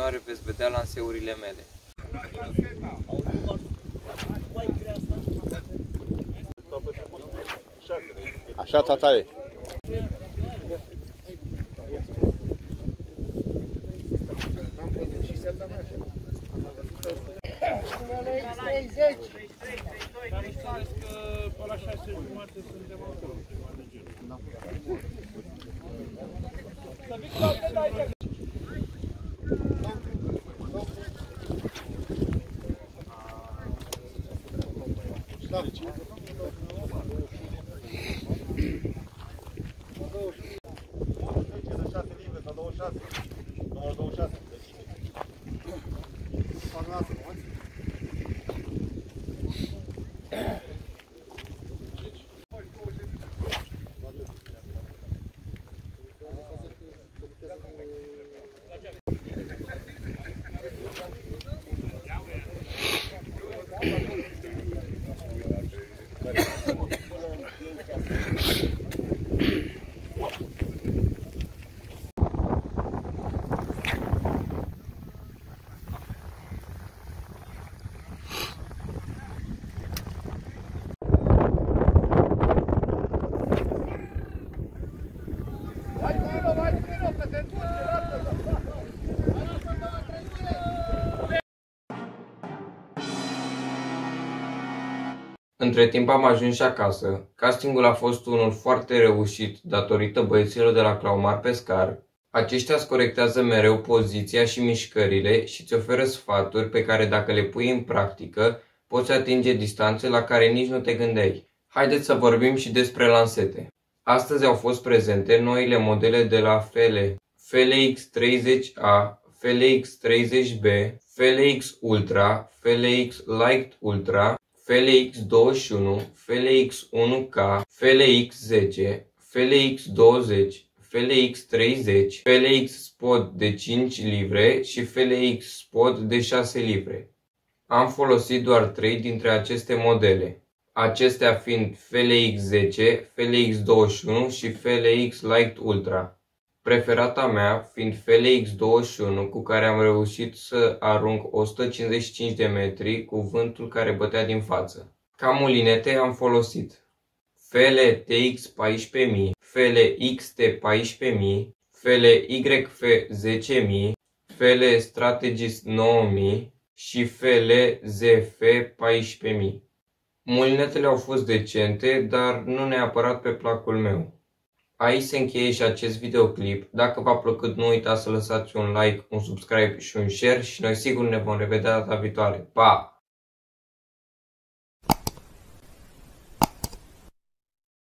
continuare veți vedea lanseurile mele. Așa, tatare. Da. Numărul 26. Fac lasă, mulți. Între timp am ajuns și acasă. Castingul a fost unul foarte reușit datorită băieților de la Claumar Pescar. Aceștia îți corectează mereu poziția și mișcările și îți oferă sfaturi pe care dacă le pui în practică, poți atinge distanțe la care nici nu te gândeai. Haideți să vorbim și despre lansete. Astăzi au fost prezente noile modele de la Fele, FLX 30A, FLX 30B, FLX Ultra, FLX Light Ultra, FLX21, FLX1K, FLX10, FLX20, FLX30, FLX Spot de 5 livre și FLX Spot de 6 livre. Am folosit doar 3 dintre aceste modele, acestea fiind FLX10, FLX21 și FLX Light Ultra. Preferata mea fiind FLX21 cu care am reușit să arunc 155 de metri cu vântul care bătea din față. Ca mulinete am folosit FL TX 14000, FL XT 14000, FL YF 10000, FL Strategist 9000 și FL ZF 14000. Mulinetele au fost decente, dar nu neapărat pe placul meu. Aici se încheie și acest videoclip. Dacă v-a plăcut, nu uitați să lăsați un like, un subscribe și un share și noi sigur ne vom revedea data viitoare. Pa!